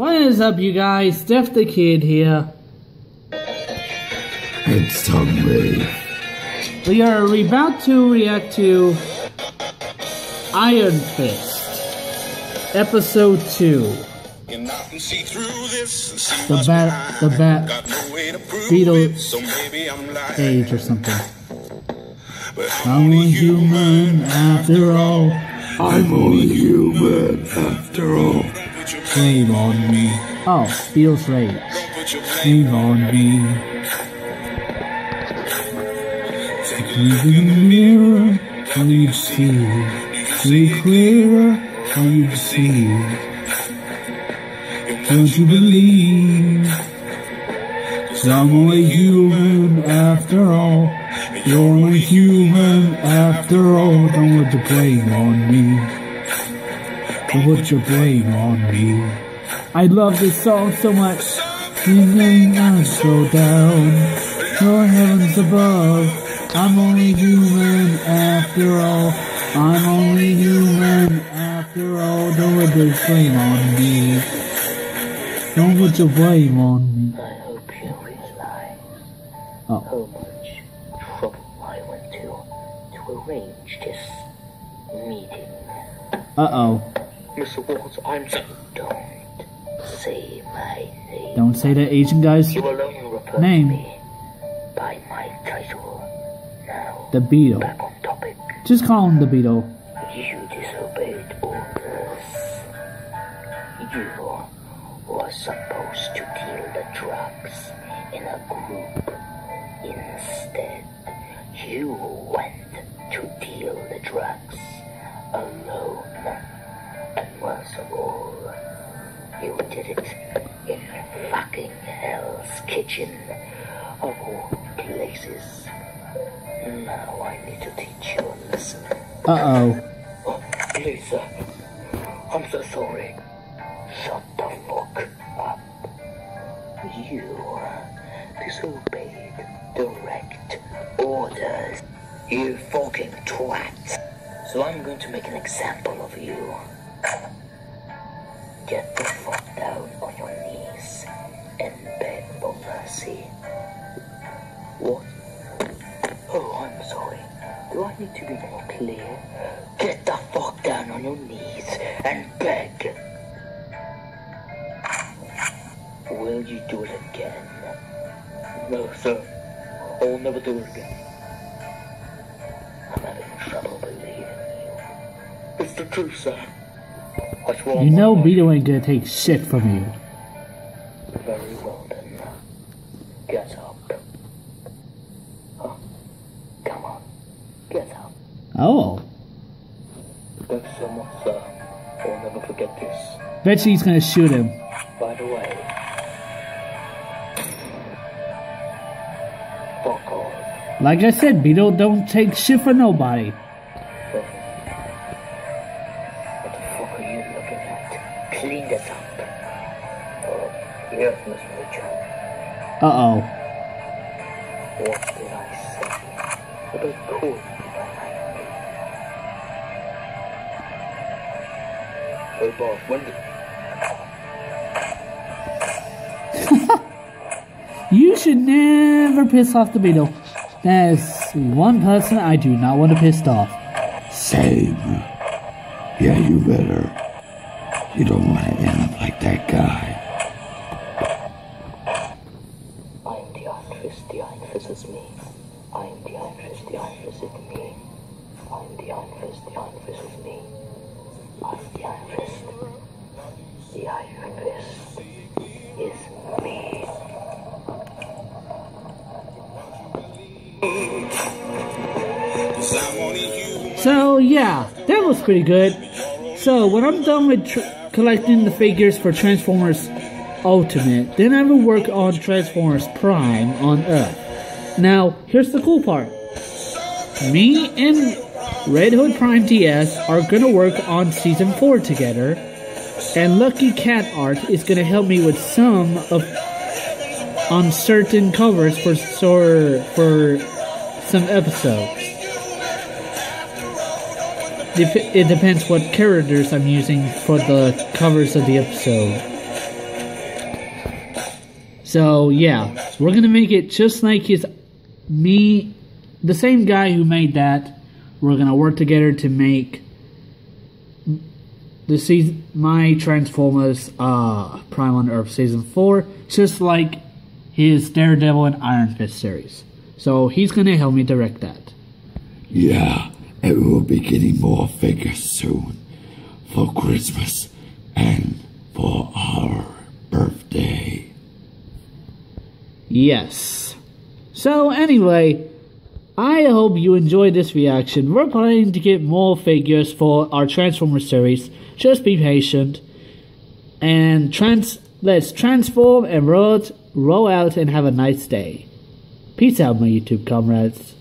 What is up, you guys? Death the Kid here. It's Tommy. We are about to react to Iron Fist, Episode 2. The bat, the bat, Beatles age or something. I'm a human after all. I'm only human after all. Shame on me. Oh, Beatles rage. Shame on me. Look in the mirror, all you see. See clearer, all you see. Don't you believe? Cause I'm only human after all. You're only human after all. Don't put your blame on me. Don't put your blame on me. I love this song so much. May not go down. Your heavens above. I'm only human after all. I'm only human after all. Don't put your blame on me. Don't put your blame on me. I hope you realize Oh. how much trouble I went to to arrange this meeting. Uh oh. Mr. Waltz, I'm so don't say my name. Don't say that Asian guy's You alone refer to Name. me by my title. Now, the Beetle. back on topic. Just call him the Beetle. You disobeyed orders. You were supposed to deal the drugs in a group. Instead, you went to deal the drugs alone. And worst of all, you did it in fucking Hell's Kitchen of all places. Now I need to teach you a lesson. Uh oh. Please, sir. I'm so sorry. Shut the fuck up. You disobeyed direct orders. You fucking twat. So I'm going to make an example of you. Will you do it again? No, sir. I will never do it again. I'm having trouble believing you. It's the truth, sir. I swear You know. Beetle ain't gonna take shit from you. Very well then. Get up. Huh? Come on. Get up. Oh. Thanks so much, sir. I'll never forget this. Bet she's gonna shoot him. By the way, Like I said, Beetle don't take shit from nobody. What the fuck are you looking at? Clean this up. Oh, yes, Miss Mitchell. Uh oh. What did I say? About cool. Hey, boss, when did... You should never piss off the Beetle. That is one person I do not want to piss off. Same. Yeah, you better. You don't want to end up like that guy. I'm the Iron Fist, the Iron Fist is me. I'm the Iron Fist, the Iron Fist is me. I'm the Iron So yeah, that was pretty good. So when I'm done with collecting the figures for Transformers Ultimate, then I will work on Transformers Prime on Earth. Now, here's the cool part. Me and Red Hood Prime DS are gonna work on Season 4 together, And Lucky Cat Art is to help me with some of on certain covers for for, for some episodes. Dep- it depends what characters I'm using for the covers of the episode. So yeah, we're gonna make it just like his me, the same guy who made that. We're gonna work together to make the season my Transformers uh Prime on Earth season four, just like his Daredevil and Iron Fist series. So he's gonna help me direct that. Yeah, we will be getting more figures soon for Christmas and for our birthday. Yes. So anyway, I hope you enjoyed this reaction. We're planning to get more figures for our Transformer series. Just be patient. And trans let's transform and roll, roll out and have a nice day. Peace out, my YouTube comrades.